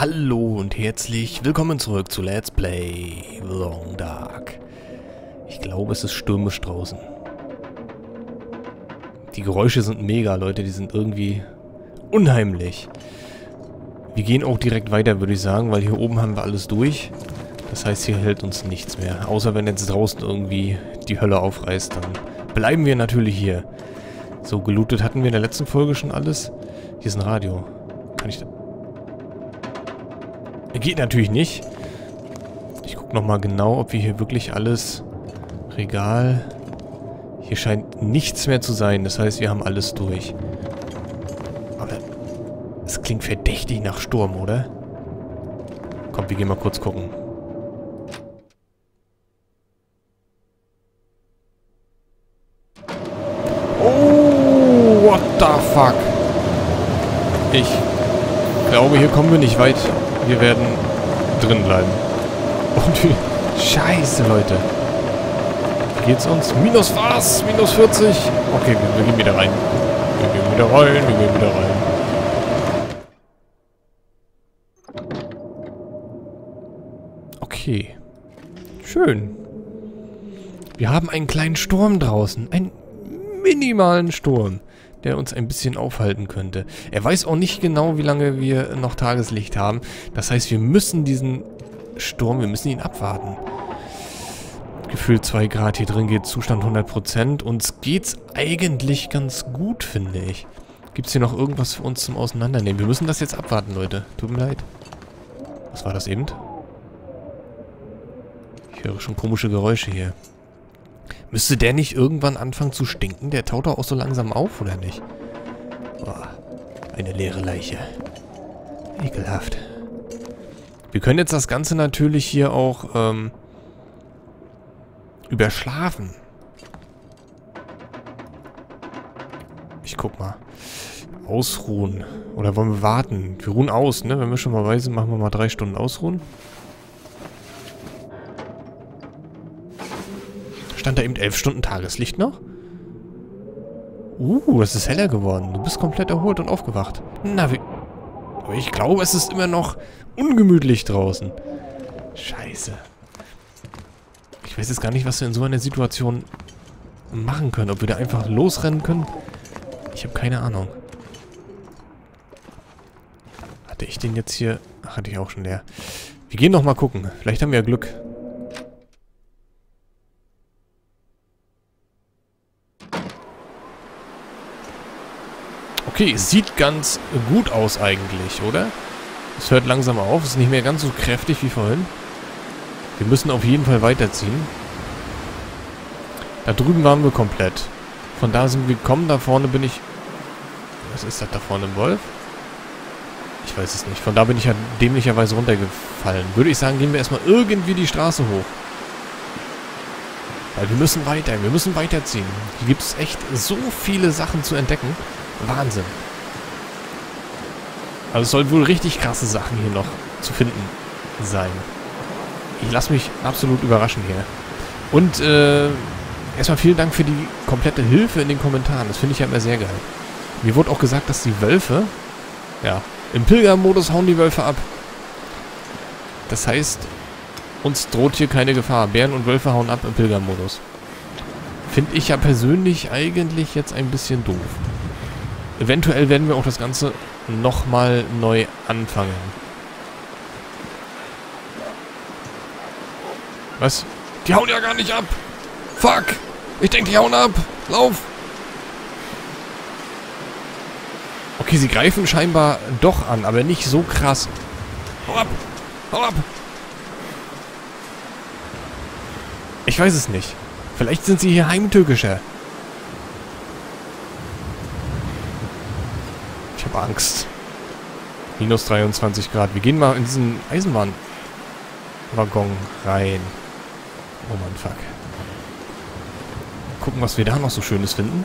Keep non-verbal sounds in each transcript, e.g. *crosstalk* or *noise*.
Hallo und herzlich willkommen zurück zu Let's Play Long Dark. Ich glaube, es ist stürmisch draußen. Die Geräusche sind mega, Leute. Die sind irgendwie unheimlich. Wir gehen auch direkt weiter, würde ich sagen, weil hier oben haben wir alles durch. Das heißt, hier hält uns nichts mehr. Außer wenn jetzt draußen irgendwie die Hölle aufreißt, dann bleiben wir natürlich hier. So, gelootet hatten wir in der letzten Folge schon alles. Hier ist ein Radio. Kann ich... Geht natürlich nicht. Ich gucke nochmal genau, ob wir hier wirklich alles... Regal... Hier scheint nichts mehr zu sein. Das heißt, wir haben alles durch. Aber es klingt verdächtig nach Sturm, oder? Komm, wir gehen mal kurz gucken. Oh, what the fuck? Ich glaube, hier kommen wir nicht weit. Wir werden drin bleiben. Und wie... Scheiße, Leute. Wie geht's uns? Minus was? Minus 40? Okay, wir, wir gehen wieder rein. Wir gehen wieder rein, wir gehen wieder rein. Okay. Schön. Wir haben einen kleinen Sturm draußen. Einen minimalen Sturm, der uns ein bisschen aufhalten könnte. Er weiß auch nicht genau, wie lange wir noch Tageslicht haben. Das heißt, wir müssen diesen Sturm, wir müssen ihn abwarten. Gefühlt 2 Grad hier drin geht Zustand 100%. Uns geht's eigentlich ganz gut, finde ich. Gibt's hier noch irgendwas für uns zum Auseinandernehmen? Wir müssen das jetzt abwarten, Leute. Tut mir leid. Was war das eben? Ich höre schon komische Geräusche hier. Müsste der nicht irgendwann anfangen zu stinken? Der taut doch auch so langsam auf, oder nicht? Boah, eine leere Leiche. Ekelhaft. Wir können jetzt das Ganze natürlich hier auch ähm, überschlafen. Ich guck mal. Ausruhen. Oder wollen wir warten? Wir ruhen aus, ne? Wenn wir schon mal weisen, machen wir mal drei Stunden ausruhen. Stand da eben elf Stunden Tageslicht noch? Uh, es ist heller geworden. Du bist komplett erholt und aufgewacht. Na, wie... Aber ich glaube, es ist immer noch ungemütlich draußen. Scheiße. Ich weiß jetzt gar nicht, was wir in so einer Situation machen können. Ob wir da einfach losrennen können. Ich habe keine Ahnung. Hatte ich den jetzt hier... Ach, hatte ich auch schon leer. Wir gehen noch mal gucken. Vielleicht haben wir ja Glück. Okay, sieht ganz gut aus eigentlich, oder? Es hört langsam auf, ist nicht mehr ganz so kräftig wie vorhin. Wir müssen auf jeden Fall weiterziehen. Da drüben waren wir komplett. Von da sind wir gekommen, da vorne bin ich... Was ist das da vorne, ein Wolf? Ich weiß es nicht. Von da bin ich ja dämlicherweise runtergefallen. Würde ich sagen, gehen wir erstmal irgendwie die Straße hoch. Weil wir müssen weiter, wir müssen weiterziehen. Hier gibt es echt so viele Sachen zu entdecken. Wahnsinn. Also es soll wohl richtig krasse Sachen hier noch zu finden sein. Ich lasse mich absolut überraschen hier. Und äh, erstmal vielen Dank für die komplette Hilfe in den Kommentaren. Das finde ich ja immer sehr geil. Mir wurde auch gesagt, dass die Wölfe, ja, im Pilgermodus hauen die Wölfe ab. Das heißt, uns droht hier keine Gefahr. Bären und Wölfe hauen ab im Pilgermodus. Finde ich ja persönlich eigentlich jetzt ein bisschen doof. Eventuell werden wir auch das Ganze nochmal neu anfangen. Was? Die hauen ja gar nicht ab. Fuck. Ich denke, die hauen ab. Lauf. Okay, sie greifen scheinbar doch an, aber nicht so krass. Hau ab. Hau ab. Ich weiß es nicht. Vielleicht sind sie hier heimtückischer. Angst. Minus 23 Grad. Wir gehen mal in diesen Eisenbahnwaggon rein. Oh Mann, fuck. Gucken, was wir da noch so Schönes finden.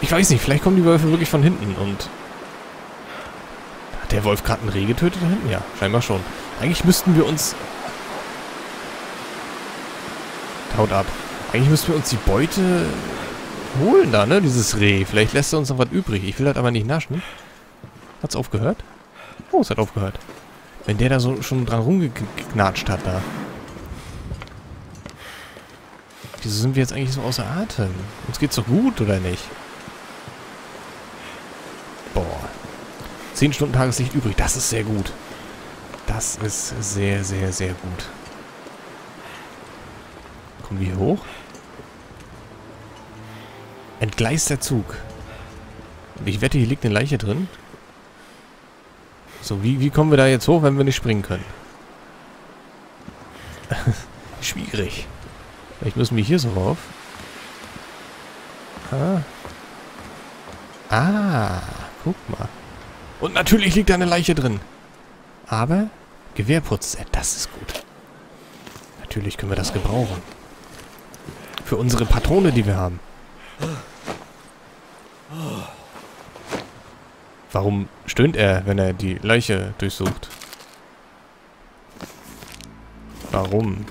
Ich weiß nicht, vielleicht kommen die Wölfe wirklich von hinten und... Hat der Wolf gerade ein Reh getötet da hinten? Ja, scheinbar schon. Eigentlich müssten wir uns... Haut ab. Eigentlich müssten wir uns die Beute holen da, ne? Dieses Reh. Vielleicht lässt er uns noch was übrig. Ich will das aber nicht naschen. Hat's aufgehört? Oh, es hat aufgehört. Wenn der da so schon dran rumgeknatscht hat da. Wieso sind wir jetzt eigentlich so außer Atem? Uns geht's doch gut, oder nicht? Boah. Zehn Stunden Tageslicht übrig. Das ist sehr gut. Das ist sehr, sehr, sehr gut. Kommen wir hier hoch? Entgleist der Zug. Und ich wette, hier liegt eine Leiche drin. So, wie, wie kommen wir da jetzt hoch, wenn wir nicht springen können? *laughs* Schwierig. Vielleicht müssen wir hier so rauf. Ah. Ah, guck mal. Und natürlich liegt da eine Leiche drin. Aber Gewehrputz, das ist gut. Natürlich können wir das gebrauchen. Für unsere Patrone, die wir haben. Warum stöhnt er, wenn er die Leiche durchsucht? Warum?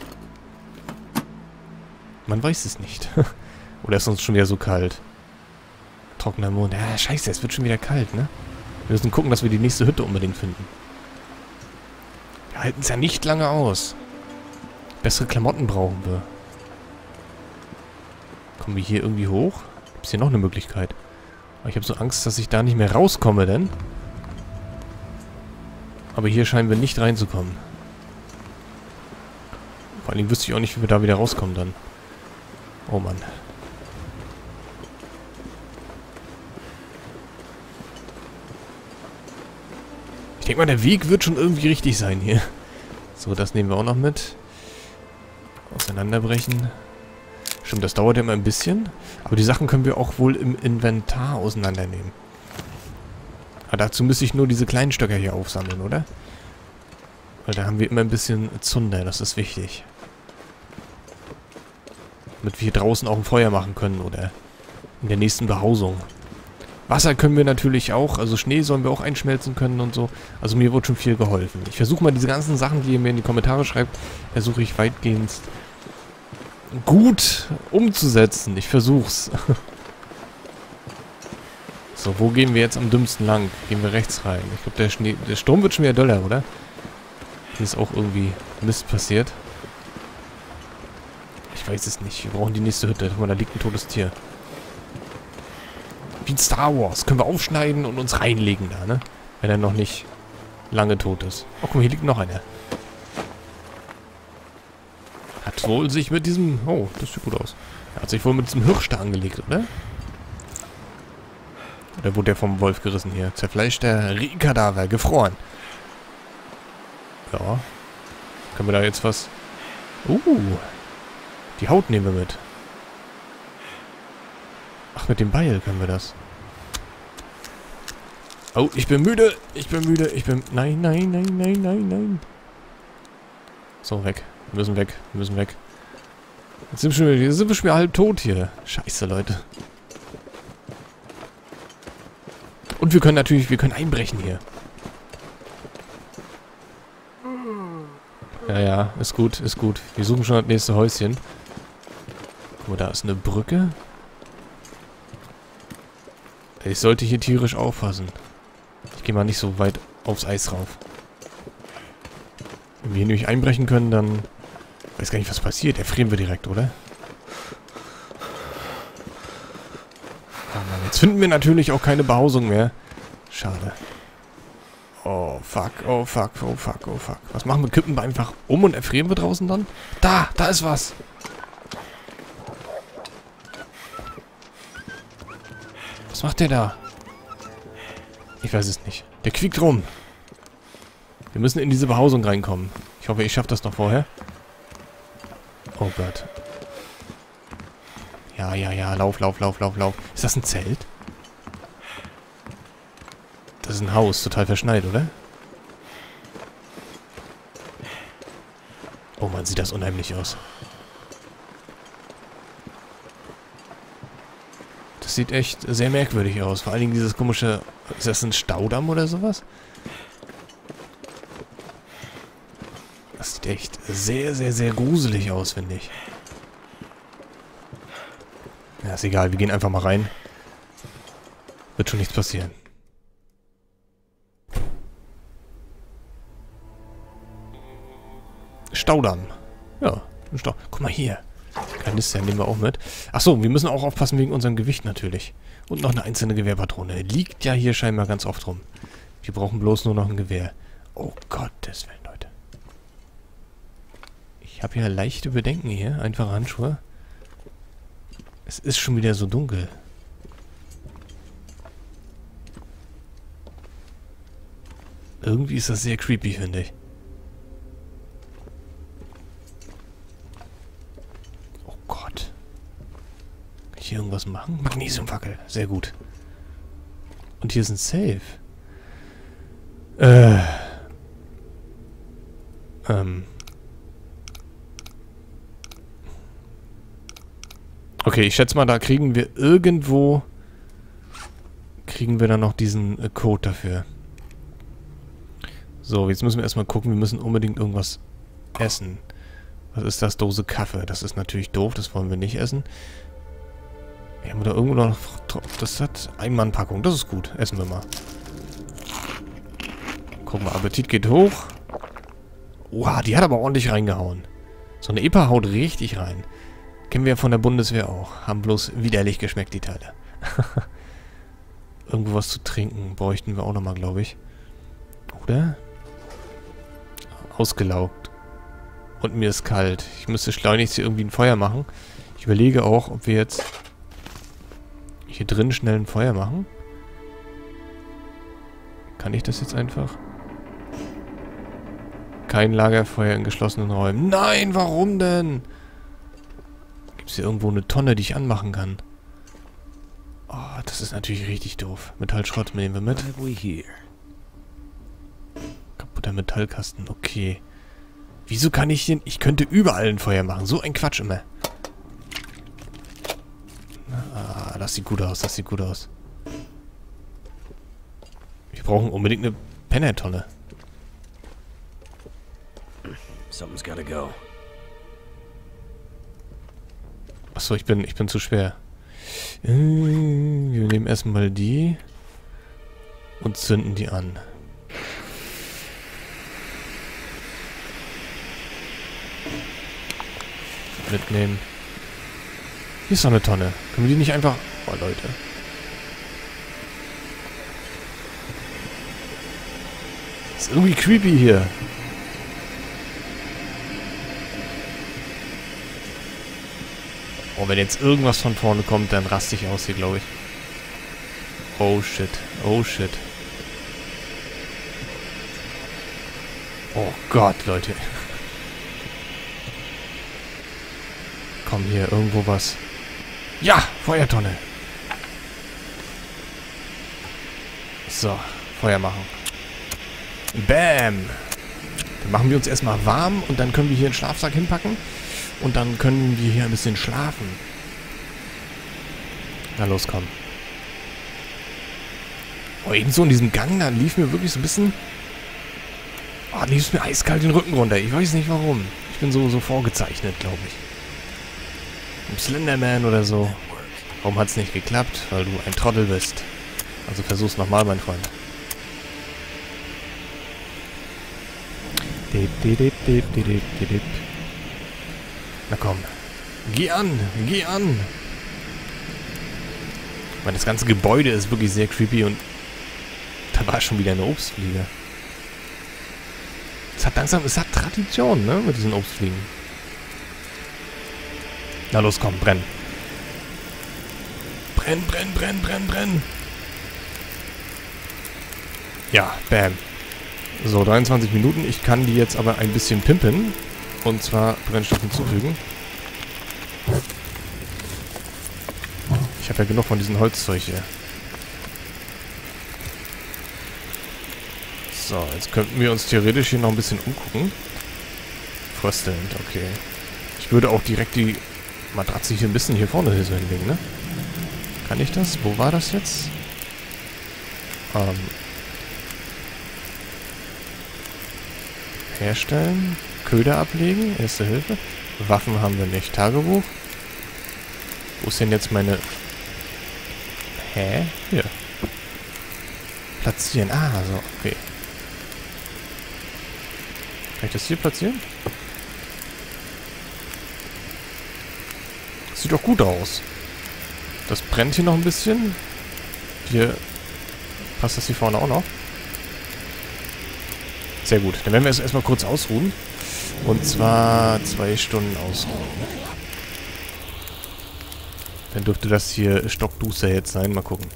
Man weiß es nicht. *laughs* Oder ist uns schon wieder so kalt? Trockener Mond. Ja, scheiße, es wird schon wieder kalt, ne? Wir müssen gucken, dass wir die nächste Hütte unbedingt finden. Wir halten es ja nicht lange aus. Bessere Klamotten brauchen wir. Kommen wir hier irgendwie hoch? Gibt es hier noch eine Möglichkeit? Ich habe so Angst, dass ich da nicht mehr rauskomme, denn... Aber hier scheinen wir nicht reinzukommen. Vor allem wüsste ich auch nicht, wie wir da wieder rauskommen dann. Oh Mann. Ich denke mal, der Weg wird schon irgendwie richtig sein hier. So, das nehmen wir auch noch mit. Auseinanderbrechen. Stimmt, das dauert ja immer ein bisschen. Aber die Sachen können wir auch wohl im Inventar auseinandernehmen. Aber dazu müsste ich nur diese kleinen Stöcker hier aufsammeln, oder? Weil da haben wir immer ein bisschen Zunder, das ist wichtig. Damit wir hier draußen auch ein Feuer machen können, oder? In der nächsten Behausung. Wasser können wir natürlich auch, also Schnee sollen wir auch einschmelzen können und so. Also mir wird schon viel geholfen. Ich versuche mal diese ganzen Sachen, die ihr mir in die Kommentare schreibt, versuche ich weitgehend gut umzusetzen. Ich versuch's. so, wo gehen wir jetzt am dümmsten lang? Gehen wir rechts rein. Ich glaube, der der Sturm wird schon wieder doller, oder? Hier ist auch irgendwie Mist passiert. Ich weiß es nicht. Wir brauchen die nächste Hütte. Guck mal, da liegt ein totes Tier. Wie in Star Wars. Können wir aufschneiden und uns reinlegen da, ne? Wenn er noch nicht lange tot ist. Oh, guck mal, hier liegt noch einer. Hat wohl sich mit diesem... Oh, das sieht gut aus. Er hat sich wohl mit diesem Hirsch da angelegt, oder? Oder wurde der vom Wolf gerissen hier? Zerfleischter Rehkadaver, gefroren. Ja. Können wir da jetzt was... Uh. Die Haut nehmen wir mit. Ach, mit dem Beil können wir das. Oh, ich bin müde. Ich bin müde. Ich bin... Nein, nein, nein, nein, nein, nein. So, weg. Wir müssen weg. Wir müssen weg. Jetzt sind wir, schon, wieder, sind wir schon wieder halb tot hier. Scheiße, Leute. Und wir können natürlich, wir können einbrechen hier. Ja, ja, ist gut, ist gut. Wir suchen schon das nächste Häuschen. Guck mal, da ist eine Brücke. Ich sollte hier tierisch aufpassen. Ich gehe mal nicht so weit aufs Eis rauf. Wenn wir hier nämlich einbrechen können, dann weiß gar nicht, was passiert. Erfrieren wir direkt, oder? Mann, jetzt finden wir natürlich auch keine Behausung mehr. Schade. Oh, fuck, oh, fuck, oh, fuck, oh, fuck. Was machen wir? Kippen wir einfach um und erfrieren wir draußen dann? Da, da ist was. Was macht der da? Ich weiß es nicht. Der quiekt rum. Wir müssen in diese Behausung reinkommen. Ich hoffe, ich schaffe das noch vorher. Oh Gott. Ja, ja, ja. Lauf, lauf, lauf, lauf, lauf. Ist das ein Zelt? Das ist ein Haus. Total verschneit, oder? Oh man, sieht das unheimlich aus. Das sieht echt sehr merkwürdig aus. Vor allen Dingen dieses komische... Ist das ein Staudamm oder sowas? sieht echt sehr, sehr, sehr gruselig aus, finde ich. Ja, ist egal. Wir gehen einfach mal rein. Wird schon nichts passieren. Staudamm. Ja, ein Stau. Guck mal hier. Kanister nehmen wir auch mit. Achso, wir müssen auch aufpassen wegen unserem Gewicht natürlich. Und noch eine einzelne Gewehrpatrone. Liegt ja hier scheinbar ganz oft rum. Wir brauchen bloß nur noch ein Gewehr. Oh Gott, Gottes Willen. Ich habe ja leichte Bedenken hier. Einfache Handschuhe. Es ist schon wieder so dunkel. Irgendwie ist das sehr creepy, finde ich. Oh Gott. Kann ich hier irgendwas machen? Magnesiumfackel. Sehr gut. Und hier ist ein Safe. Äh. Ähm. Okay, ich schätze mal, da kriegen wir irgendwo... Kriegen wir dann noch diesen äh, Code dafür. So, jetzt müssen wir erstmal gucken. Wir müssen unbedingt irgendwas essen. Was ist das? Dose Kaffee. Das ist natürlich doof. Das wollen wir nicht essen. Wir haben da irgendwo noch... Das hat Einmannpackung. Das ist gut. Essen wir mal. Guck mal, Appetit geht hoch. Oha, die hat aber ordentlich reingehauen. So eine EPA haut richtig rein. Kennen wir ja von der Bundeswehr auch. Haben bloß widerlich geschmeckt, die Teile. *laughs* Irgendwo was zu trinken bräuchten wir auch nochmal, glaube ich. Oder? Ausgelaugt. Und mir ist kalt. Ich müsste schleunigst hier irgendwie ein Feuer machen. Ich überlege auch, ob wir jetzt hier drin schnell ein Feuer machen. Kann ich das jetzt einfach? Kein Lagerfeuer in geschlossenen Räumen. Nein, warum denn? Gibt es hier irgendwo eine Tonne, die ich anmachen kann? Oh, das ist natürlich richtig doof. Metallschrott nehmen wir mit. Kaputter Metallkasten, okay. Wieso kann ich den... Ich könnte überall ein Feuer machen. So ein Quatsch immer. Ah, das sieht gut aus, das sieht gut aus. Wir brauchen unbedingt eine Pennertonne. Something's gotta go. Achso, ich bin, ich bin zu schwer. Äh, wir nehmen erstmal die und zünden die an. Mitnehmen. Hier ist noch eine Tonne. Können wir die nicht einfach... Oh, Leute. Ist irgendwie creepy hier. Oh, wenn jetzt irgendwas von vorne kommt, dann raste ich aus hier, glaube ich. Oh shit. Oh shit. Oh Gott, Leute. Komm hier, irgendwo was. Ja, Feuertonne. So, Feuer machen. Bam. Dann machen wir uns erstmal warm und dann können wir hier einen Schlafsack hinpacken. Und dann können wir hier ein bisschen schlafen. Na los, komm. Oh, eben so in diesem Gang, da lief mir wirklich so ein bisschen... Oh, lief mir eiskalt den Rücken runter. Ich weiß nicht warum. Ich bin so, so vorgezeichnet, glaube ich. Im Slenderman oder so. Warum hat es nicht geklappt? Weil du ein Trottel bist. Also versuch's nochmal, mein Freund. Dip, dip, dip, dip, dip, dip. Na komm. Geh an! Geh an! Weil das ganze Gebäude ist wirklich sehr creepy und da war schon wieder eine Obstfliege. Es hat langsam, es hat Tradition, ne, mit diesen Obstfliegen. Na los, komm, brenn. Brenn, brenn, brenn, brenn, brenn. Ja, bam. So, 23 Minuten. Ich kann die jetzt aber ein bisschen pimpen. Und zwar Brennstoff hinzufügen. Ich habe ja genug von diesen Holzzeug hier. So, jetzt könnten wir uns theoretisch hier noch ein bisschen umgucken. Fröstelnd, okay. Ich würde auch direkt die Matratze hier ein bisschen hier vorne so hinlegen, ne? Kann ich das? Wo war das jetzt? Ähm. Herstellen. Köder ablegen, Erste Hilfe. Waffen haben wir nicht. Tagebuch. Wo ist denn jetzt meine... Hä? Hier. Platzieren. Ah, so. Okay. Kann ich das hier platzieren? Sieht doch gut aus. Das brennt hier noch ein bisschen. Hier passt das hier vorne auch noch. Sehr gut. Dann werden wir es erstmal kurz ausruhen. Und zwar zwei Stunden ausruhen. Dann dürfte das hier stockduster jetzt sein. Mal gucken.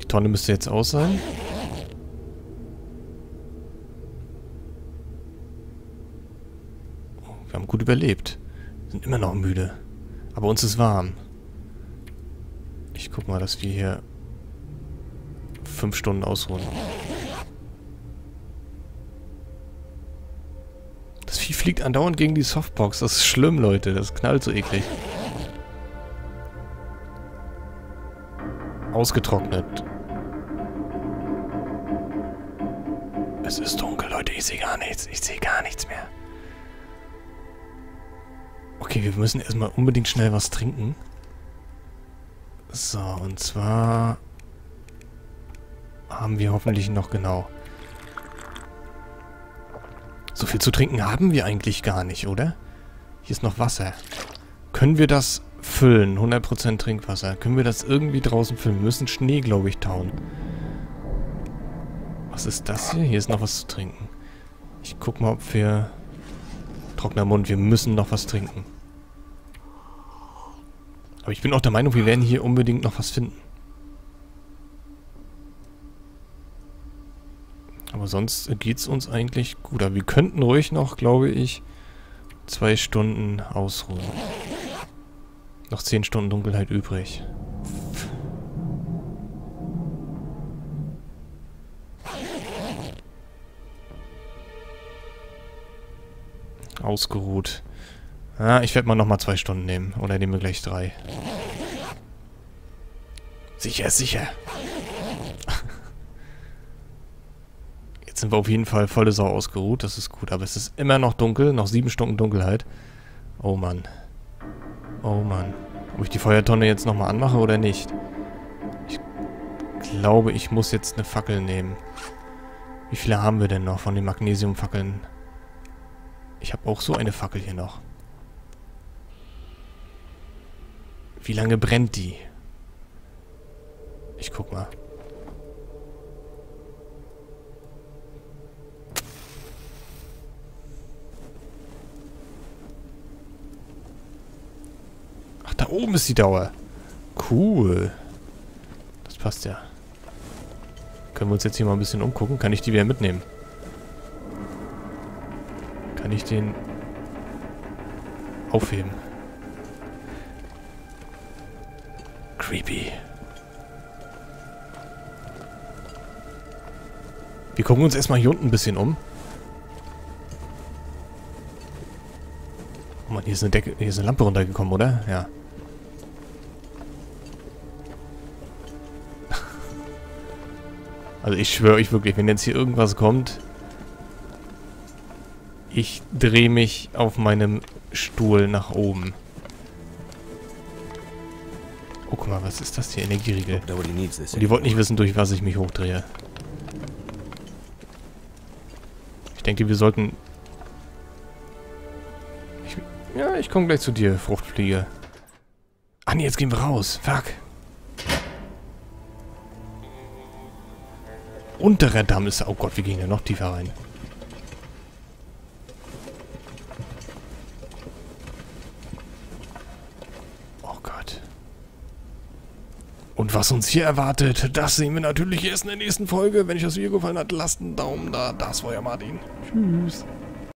Die Tonne müsste jetzt aus sein. Wir haben gut überlebt. Sind immer noch müde. Aber uns ist warm. Ich guck mal, dass wir hier fünf Stunden ausruhen. Vieh fliegt andauernd gegen die Softbox. Das ist schlimm, Leute. Das knallt so eklig. Ausgetrocknet. Es ist dunkel, Leute. Ich sehe gar nichts. Ich sehe gar nichts mehr. Okay, wir müssen erstmal unbedingt schnell was trinken. So, und zwar haben wir hoffentlich noch genau. So viel zu trinken haben wir eigentlich gar nicht, oder? Hier ist noch Wasser. Können wir das füllen? 100% Trinkwasser. Können wir das irgendwie draußen füllen? Wir müssen Schnee, glaube ich, tauen. Was ist das hier? Hier ist noch was zu trinken. Ich guck mal, ob wir... Trockener Mund, wir müssen noch was trinken. Aber ich bin auch der Meinung, wir werden hier unbedingt noch was finden. Aber sonst geht es uns eigentlich gut. Aber wir könnten ruhig noch, glaube ich, zwei Stunden ausruhen. Noch zehn Stunden Dunkelheit übrig. Ausgeruht. Ja, ich werde mal nochmal zwei Stunden nehmen. Oder nehme gleich drei. Sicher, sicher. Sind wir auf jeden Fall volle Sau ausgeruht. Das ist gut. Aber es ist immer noch dunkel. Noch sieben Stunden Dunkelheit. Oh Mann. Oh Mann. Ob ich die Feuertonne jetzt nochmal anmache oder nicht? Ich glaube, ich muss jetzt eine Fackel nehmen. Wie viele haben wir denn noch von den Magnesiumfackeln? Ich habe auch so eine Fackel hier noch. Wie lange brennt die? Ich guck mal. Oben ist die Dauer. Cool. Das passt ja. Können wir uns jetzt hier mal ein bisschen umgucken? Kann ich die wieder mitnehmen? Kann ich den aufheben? Creepy. Wir gucken uns erstmal hier unten ein bisschen um. Oh Mann, hier ist eine Decke, hier ist eine Lampe runtergekommen, oder? Ja. Also ich schwöre euch wirklich, wenn jetzt hier irgendwas kommt, ich drehe mich auf meinem Stuhl nach oben. Oh, guck mal, was ist das hier? Energieriegel. Und die wollten nicht wissen, durch was ich mich hochdrehe. Ich denke, wir sollten... Ich, ja, ich komme gleich zu dir, Fruchtfliege. Ah nee, jetzt gehen wir raus. Fuck. Unterer Damm ist... Oh Gott, wir gehen ja noch tiefer rein. Und was uns hier erwartet, das sehen wir natürlich erst in der nächsten Folge. Wenn euch das Video gefallen hat, lasst einen Daumen da. Das war ja Martin. Tschüss.